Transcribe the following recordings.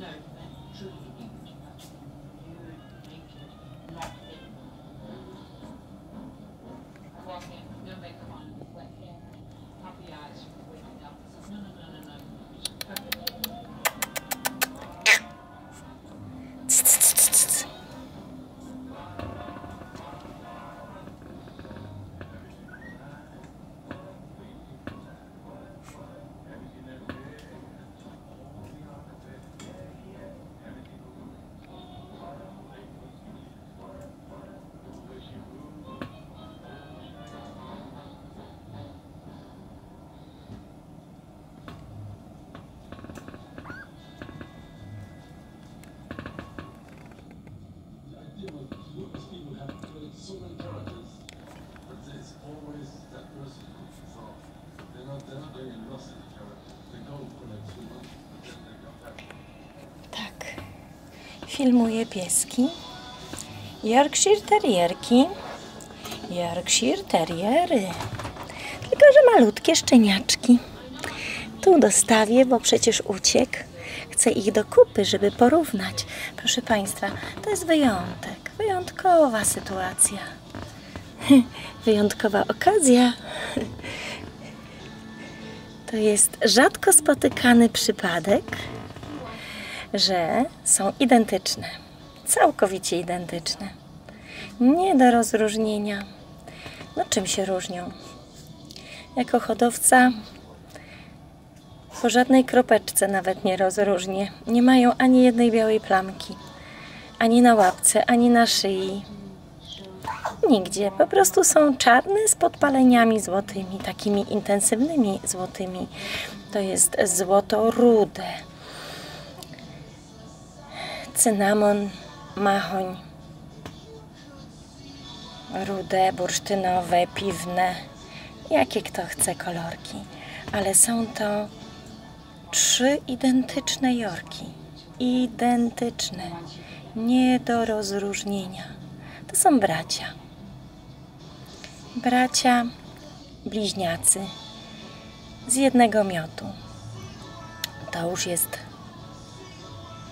Tak. Filmuję pieski. Yorkshire Terrierki. Yorkshire Terriery. Tylko, że malutkie szczeniaczki. Tu dostawię, bo przecież uciekł. Chcę ich do kupy, żeby porównać. Proszę Państwa, to jest wyjątek. Wyjątkowa sytuacja. Wyjątkowa okazja. To jest rzadko spotykany przypadek, że są identyczne. Całkowicie identyczne. Nie do rozróżnienia. No czym się różnią? Jako hodowca po żadnej kropeczce nawet nie rozróżnię. Nie mają ani jednej białej plamki. Ani na łapce, ani na szyi. Nigdzie. Po prostu są czarne z podpaleniami złotymi, takimi intensywnymi złotymi. To jest złoto rude. Cynamon, machoń, rude, bursztynowe, piwne, jakie kto chce kolorki. Ale są to trzy identyczne jorki. Identyczne. Nie do rozróżnienia. To są bracia. Bracia bliźniacy z jednego miotu. To już jest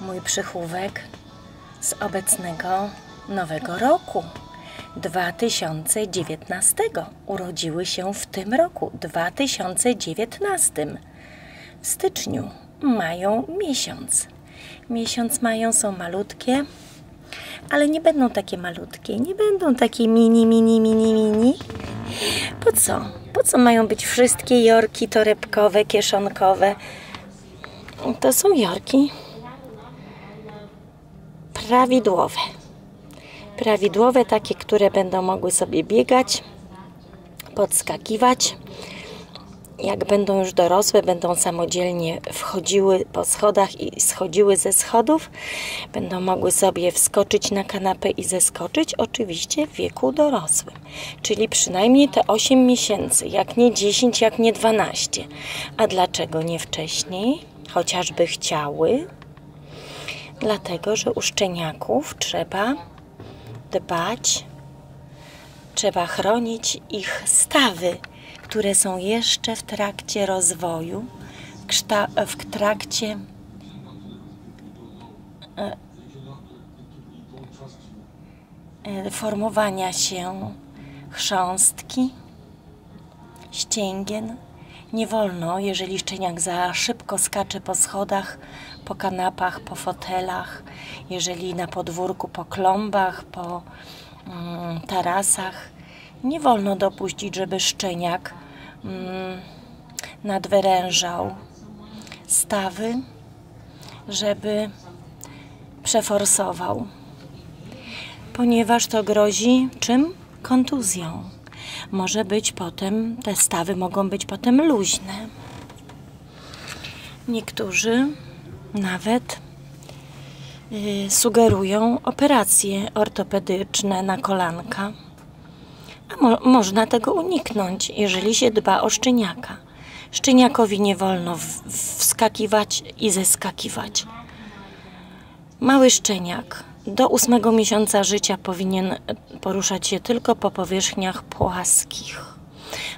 mój przychówek z obecnego nowego roku 2019. Urodziły się w tym roku 2019. W styczniu mają miesiąc. Miesiąc mają, są malutkie, ale nie będą takie malutkie, nie będą takie mini, mini, mini, mini. Po co? Po co mają być wszystkie jorki torebkowe, kieszonkowe? To są jorki prawidłowe. Prawidłowe, takie, które będą mogły sobie biegać, podskakiwać. Jak będą już dorosłe, będą samodzielnie wchodziły po schodach i schodziły ze schodów. Będą mogły sobie wskoczyć na kanapę i zeskoczyć, oczywiście w wieku dorosłym. Czyli przynajmniej te 8 miesięcy, jak nie 10, jak nie 12. A dlaczego nie wcześniej? Chociażby chciały, dlatego że u szczeniaków trzeba dbać, trzeba chronić ich stawy, które są jeszcze w trakcie rozwoju, w trakcie e, formowania się chrząstki, ścięgien. Nie wolno, jeżeli szczeniak za szybko skacze po schodach, po kanapach, po fotelach, jeżeli na podwórku, po klombach, po mm, tarasach. Nie wolno dopuścić, żeby szczeniak mm, nadwyrężał stawy, żeby przeforsował, ponieważ to grozi czym? Kontuzją. Może być potem, te stawy mogą być potem luźne. Niektórzy nawet y, sugerują operacje ortopedyczne na kolanka. A mo można tego uniknąć, jeżeli się dba o szczeniaka. Szczeniakowi nie wolno wskakiwać i zeskakiwać. Mały szczeniak do ósmego miesiąca życia powinien poruszać się tylko po powierzchniach płaskich.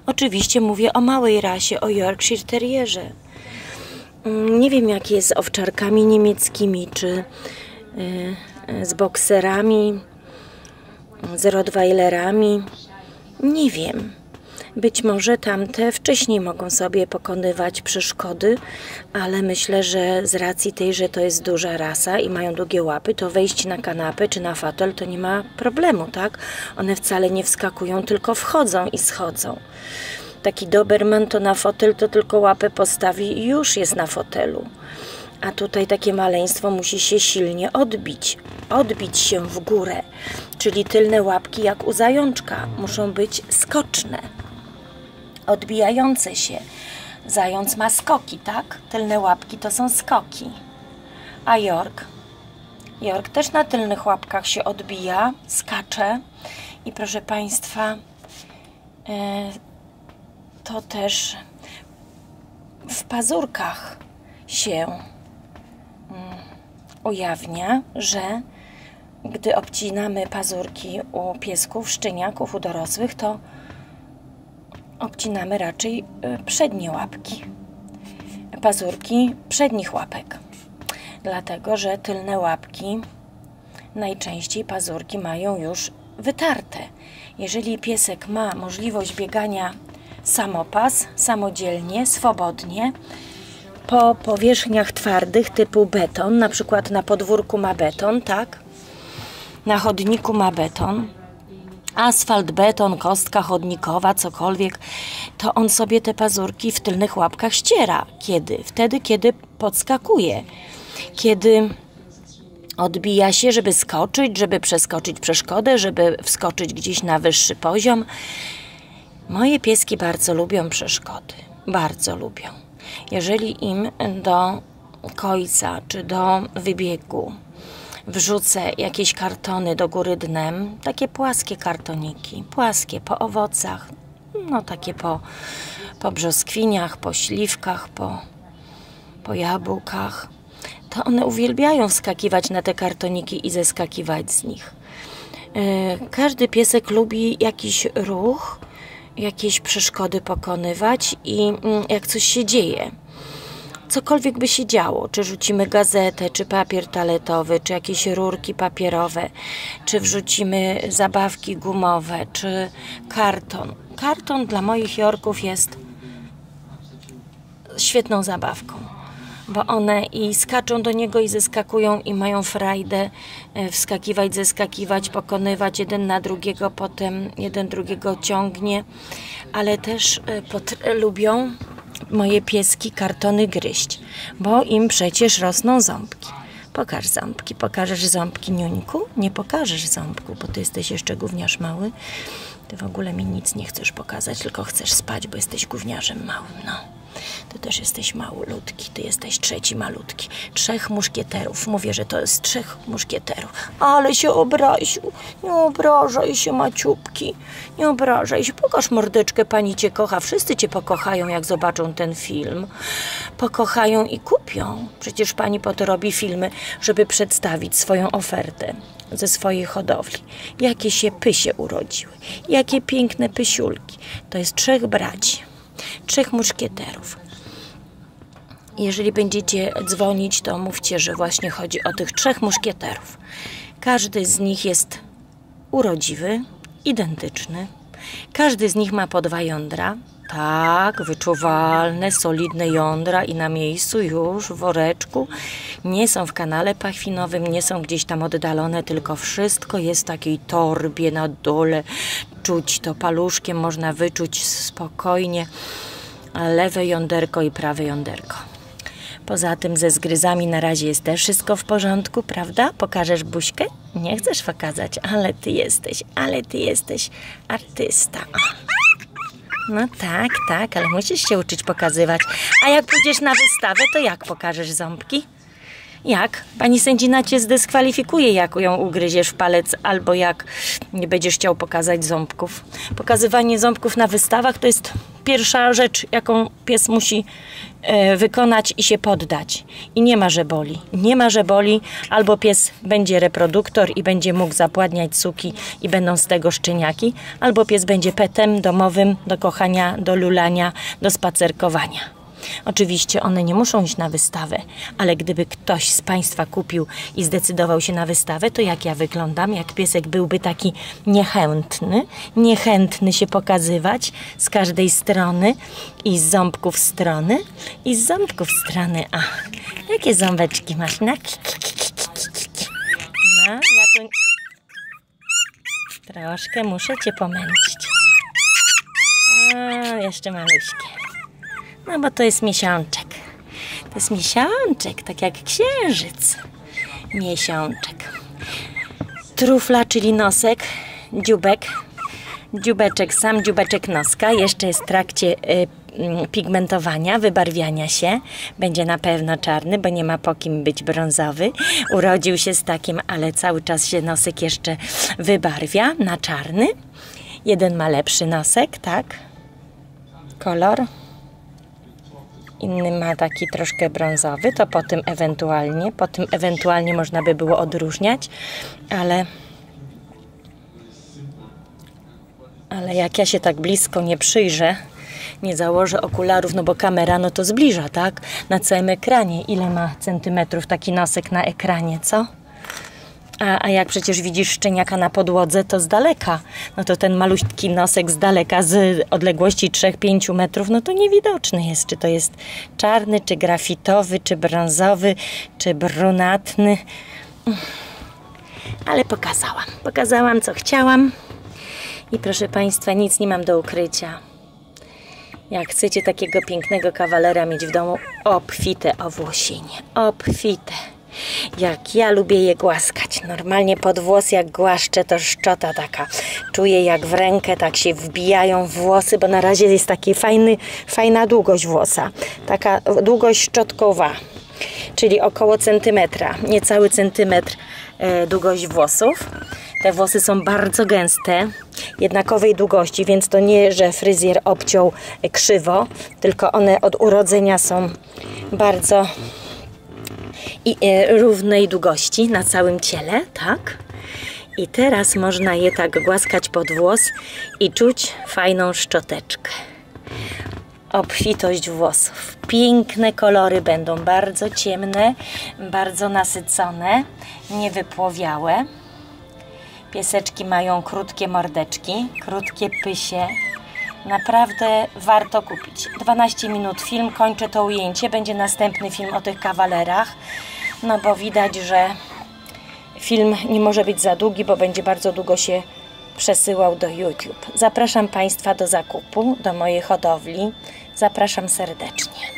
Oczywiście mówię o małej rasie, o Yorkshire Terrierze Mm, nie wiem, jak jest z owczarkami niemieckimi, czy y, z bokserami, z rottweilerami. Nie wiem. Być może tamte wcześniej mogą sobie pokonywać przeszkody, ale myślę, że z racji tej, że to jest duża rasa i mają długie łapy, to wejść na kanapę czy na fotel to nie ma problemu, tak? One wcale nie wskakują, tylko wchodzą i schodzą. Taki Doberman to na fotel to tylko łapę postawi i już jest na fotelu. A tutaj takie maleństwo musi się silnie odbić, odbić się w górę, czyli tylne łapki jak u zajączka muszą być skoczne, odbijające się. Zając ma skoki, tak? Tylne łapki to są skoki. A York? York też na tylnych łapkach się odbija, skacze i proszę Państwa, e, to też w pazurkach się ujawnia, że gdy obcinamy pazurki u piesków, szczeniaków, u dorosłych, to obcinamy raczej y, przednie łapki, pazurki przednich łapek, dlatego że tylne łapki najczęściej pazurki mają już wytarte. Jeżeli piesek ma możliwość biegania samopas, samodzielnie, swobodnie, po powierzchniach twardych typu beton, na przykład na podwórku ma beton, tak? Na chodniku ma beton, asfalt, beton, kostka chodnikowa, cokolwiek, to on sobie te pazurki w tylnych łapkach ściera. Kiedy? Wtedy, kiedy podskakuje. Kiedy odbija się, żeby skoczyć, żeby przeskoczyć przeszkodę, żeby wskoczyć gdzieś na wyższy poziom. Moje pieski bardzo lubią przeszkody. Bardzo lubią jeżeli im do końca czy do wybiegu wrzucę jakieś kartony do góry dnem, takie płaskie kartoniki, płaskie po owocach, no takie po, po brzoskwiniach, po śliwkach, po, po jabłkach, to one uwielbiają wskakiwać na te kartoniki i zeskakiwać z nich. E, każdy piesek lubi jakiś ruch, jakieś przeszkody pokonywać i mm, jak coś się dzieje, cokolwiek by się działo, czy rzucimy gazetę, czy papier toaletowy, czy jakieś rurki papierowe, czy wrzucimy zabawki gumowe, czy karton. Karton dla moich jorków jest świetną zabawką bo one i skaczą do niego i zeskakują i mają frajdę e, wskakiwać, zeskakiwać, pokonywać jeden na drugiego, potem jeden drugiego ciągnie, ale też e, lubią moje pieski kartony gryźć, bo im przecież rosną ząbki. Pokaż ząbki. Pokażesz ząbki, Niuńku? Nie pokażesz ząbku, bo ty jesteś jeszcze gówniarz mały. Ty w ogóle mi nic nie chcesz pokazać, tylko chcesz spać, bo jesteś gówniarzem małym, no. Ty też jesteś malutki, ty jesteś trzeci malutki. Trzech muszkieterów. Mówię, że to jest trzech muszkieterów. Ale się obraził. Nie obrażaj się, Maciupki. Nie obrażaj się. Pokaż mordeczkę, pani cię kocha. Wszyscy cię pokochają, jak zobaczą ten film. Pokochają i kupią. Przecież pani po to robi filmy, żeby przedstawić swoją ofertę ze swojej hodowli. Jakie się pysie urodziły. Jakie piękne pysiulki. To jest trzech braci trzech muszkieterów. Jeżeli będziecie dzwonić, to mówcie, że właśnie chodzi o tych trzech muszkieterów. Każdy z nich jest urodziwy, identyczny. Każdy z nich ma po dwa jądra. Tak, wyczuwalne, solidne jądra i na miejscu już w woreczku. Nie są w kanale pachwinowym, nie są gdzieś tam oddalone, tylko wszystko jest w takiej torbie na dole. Czuć to paluszkiem, można wyczuć spokojnie lewe jąderko i prawe jąderko. Poza tym ze zgryzami na razie jest też wszystko w porządku, prawda? Pokażesz buźkę? Nie chcesz pokazać, ale ty jesteś, ale ty jesteś artysta. No tak, tak, ale musisz się uczyć pokazywać. A jak pójdziesz na wystawę, to jak pokażesz ząbki? Jak? Pani sędzina cię zdyskwalifikuje, jak ją ugryziesz w palec, albo jak nie będziesz chciał pokazać ząbków. Pokazywanie ząbków na wystawach to jest pierwsza rzecz, jaką pies musi e, wykonać i się poddać. I nie ma, że boli. Nie ma, że boli, albo pies będzie reproduktor i będzie mógł zapładniać suki i będą z tego szczeniaki, albo pies będzie petem domowym do kochania, do lulania, do spacerkowania. Oczywiście one nie muszą iść na wystawę, ale gdyby ktoś z Państwa kupił i zdecydował się na wystawę, to jak ja wyglądam, jak piesek byłby taki niechętny, niechętny się pokazywać z każdej strony i z ząbków strony i z ząbków strony. A, jakie ząbeczki masz? Na? No, ja tu troszkę muszę Cię pomęczyć. A, jeszcze maluśkie. No bo to jest miesiączek. To jest miesiączek, tak jak księżyc. Miesiączek. Trufla, czyli nosek, dziubek, dziubeczek, sam dziubeczek noska. Jeszcze jest w trakcie y, mm, pigmentowania, wybarwiania się. Będzie na pewno czarny, bo nie ma po kim być brązowy. Urodził się z takim, ale cały czas się nosek jeszcze wybarwia na czarny. Jeden ma lepszy nosek, tak? Kolor. Inny ma taki troszkę brązowy, to po tym ewentualnie, po tym ewentualnie można by było odróżniać, ale ale jak ja się tak blisko nie przyjrzę, nie założę okularów, no bo kamera no to zbliża, tak? Na całym ekranie. Ile ma centymetrów taki nosek na ekranie, co? A, a jak przecież widzisz szczeniaka na podłodze, to z daleka. No to ten maluśki nosek z daleka, z odległości 3-5 metrów, no to niewidoczny jest, czy to jest czarny, czy grafitowy, czy brązowy, czy brunatny. Ale pokazałam. Pokazałam, co chciałam. I proszę Państwa, nic nie mam do ukrycia. Jak chcecie takiego pięknego kawalera mieć w domu, obfite owłosienie. Obfite. Jak ja lubię je głaskać. Normalnie pod włos jak głaszczę, to szczota taka. Czuję jak w rękę tak się wbijają włosy, bo na razie jest taki fajny, fajna długość włosa. Taka długość szczotkowa, czyli około centymetra, niecały centymetr e, długość włosów. Te włosy są bardzo gęste, jednakowej długości, więc to nie, że fryzjer obciął krzywo, tylko one od urodzenia są bardzo i e, równej długości na całym ciele, tak? I teraz można je tak głaskać pod włos i czuć fajną szczoteczkę. Obfitość włosów. Piękne kolory będą, bardzo ciemne, bardzo nasycone, niewypłowiałe. Pieseczki mają krótkie mordeczki, krótkie pysie. Naprawdę warto kupić. 12 minut film, kończę to ujęcie. Będzie następny film o tych kawalerach. No bo widać, że film nie może być za długi, bo będzie bardzo długo się przesyłał do YouTube. Zapraszam Państwa do zakupu, do mojej hodowli. Zapraszam serdecznie.